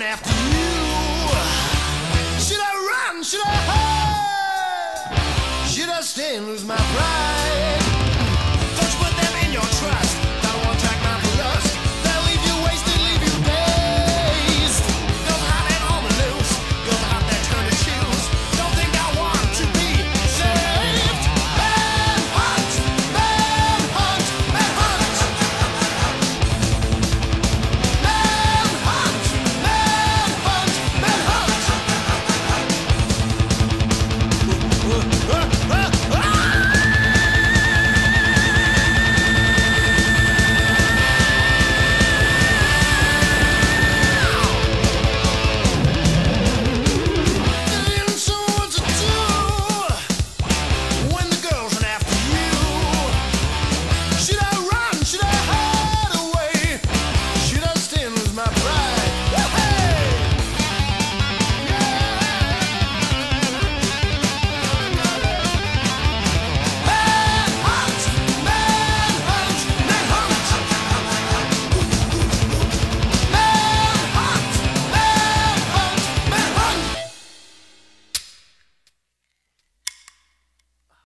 after you. Should I run? Should I hide? Should I stay and lose my pride?